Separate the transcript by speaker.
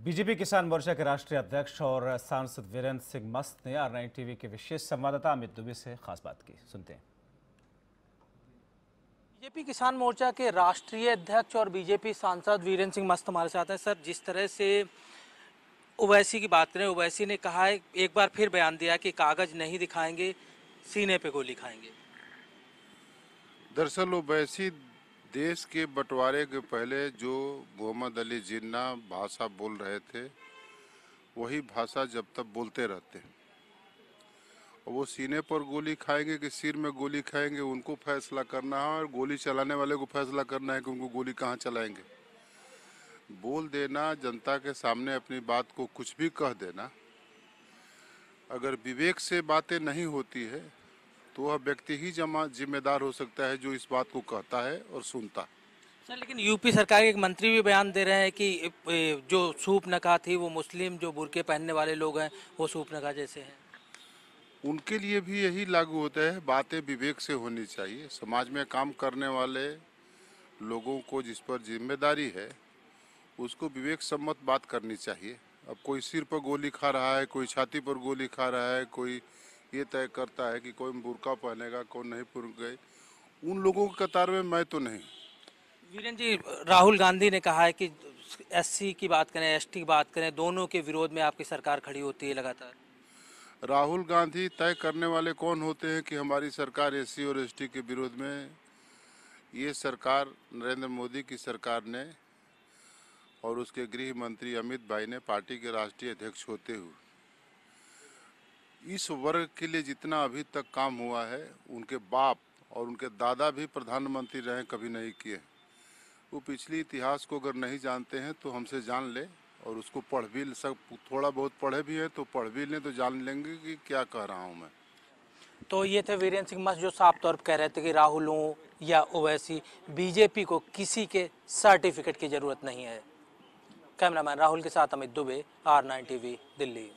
Speaker 1: BJP किसान मोर्चा के राष्ट्रीय अध्यक्ष और सांसद वीरेंद्र सिंह मस्त ने आर नाइन टीवी के विशेष संवाददाता अमित दुबे से खास बात की। सुनते हैं।
Speaker 2: बीजेपी किसान मोर्चा के राष्ट्रीय अध्यक्ष और बीजेपी सांसद वीरेंद्र सिंह मस्त हमारे साथ हैं। सर जिस तरह से ओवैसी की बात करें ओवैसी ने कहा है एक बार फिर बयान दिया कि कागज़ नहीं दिखाएँगे सीने पे गोली खाएँगे।
Speaker 3: दरअसल ओवैसी देश के बंटवारे के पहले जो मोहम्मद अली जिन्ना भाषा बोल रहे थे, वही भाषा जब तक बोलते रहते हैं। और वो सीने पर गोली खाएँगे कि सिर में गोली खाएँगे, उनको फैसला करना है और गोली चलाने वाले को फैसला करना है कि उनको गोली कहाँ चलाएँगे। बोल देना, जनता के सामने अपनी बात को कुछ भी कह देना। अगर विवेक से बातें नहीं होती है तो वह व्यक्ति ही जमा जिम्मेदार हो सकता है जो इस बात को कहता है और सुनता है।
Speaker 2: सर लेकिन यूपी सरकार के एक मंत्री भी बयान दे रहे हैं कि जो सूप नका थी वो मुस्लिम जो बुरके पहनने वाले लोग हैं वो सूप नका जैसे हैं।
Speaker 3: उनके लिए भी यही लागू होता है बातें विवेक से होनी चाहिए। समाज में काम करने वाले लोगों को जिस पर ज़िम्मेदारी है उसको विवेक सम्मत बात करनी चाहिए। अब कोई सिर पर गोली खा रहा है कोई छाती पर गोली खा रहा है कोई ये तय करता है कि कोई बुरका पहनेगा कौन नहीं पहन गए। उन लोगों के कतार में मैं तो नहीं।
Speaker 2: वीरेंद्र जी राहुल गांधी ने कहा है कि एससी की बात करें एसटी की बात करें दोनों के विरोध में आपकी सरकार खड़ी होती है लगातार।
Speaker 3: राहुल गांधी तय करने वाले कौन होते हैं कि हमारी सरकार एससी और एसटी के विरोध में ये सरकार नरेंद्र मोदी की सरकार ने और उसके गृह मंत्री अमित भाई ने पार्टी के राष्ट्रीय अध्यक्ष होते हुए। इस वर्ग के लिए जितना अभी तक काम हुआ है, उनके बाप और उनके दादा भी प्रधानमंत्री रहे, कभी नहीं किए। वो पिछली इतिहास को अगर नहीं जानते हैं तो हमसे जान ले और उसको पढ़ भी सब थोड़ा बहुत पढ़े भी हैं तो पढ़ भी लें तो जान लेंगे कि क्या कह रहा हूँ मैं।
Speaker 2: तो ये थे वीरेंद्र सिंह मस्त जो साफ़ तौर पर कह रहे थे कि राहुल या ओवैसी, बीजेपी को किसी के सर्टिफिकेट की ज़रूरत नहीं है। कैमरामैन राहुल के साथ Amit Dubey, R nine TV, Delhi.